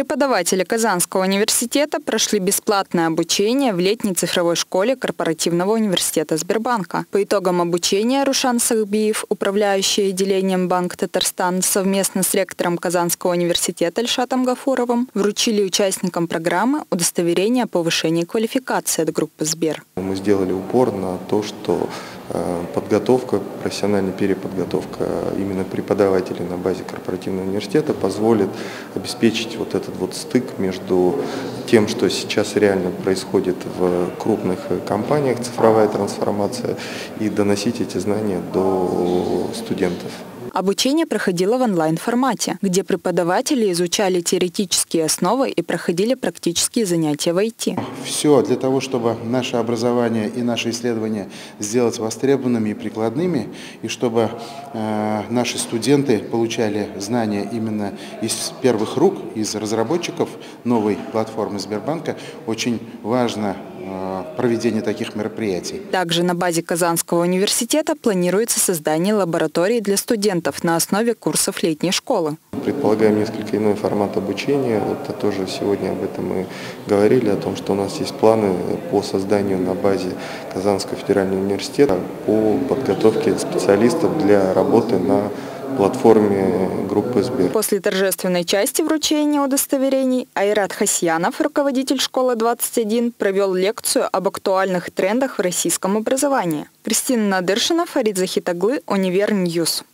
Преподаватели Казанского университета прошли бесплатное обучение в летней цифровой школе корпоративного университета Сбербанка. По итогам обучения Рушан Сахбиев, управляющий отделением Банк Татарстан, совместно с ректором Казанского университета Ильшатом Гафуровым вручили участникам программы удостоверение о повышении квалификации от группы Сбер. Мы сделали упор на то, что подготовка, профессиональная переподготовка именно преподавателей на базе корпоративного университета позволит обеспечить вот этот вот стык между тем, что сейчас реально происходит в крупных компаниях, цифровая трансформация, и доносить эти знания до студентов. Обучение проходило в онлайн-формате, где преподаватели изучали теоретические основы и проходили практические занятия в IT. Все для того, чтобы наше образование и наши исследования сделать востребованными и прикладными, и чтобы э, наши студенты получали знания именно из первых рук, из разработчиков новой платформы Сбербанка, очень важно проведения таких мероприятий. Также на базе Казанского университета планируется создание лаборатории для студентов на основе курсов летней школы. Предполагаем несколько иной формат обучения. Вот тоже сегодня об этом мы говорили, о том, что у нас есть планы по созданию на базе Казанского федерального университета по подготовке специалистов для работы на платформе группы Сбер. После торжественной части вручения удостоверений Айрат Хасьянов, руководитель школы 21, провел лекцию об актуальных трендах в российском образовании. Кристина Надыршина, Фарид Захитаглы, Univer News.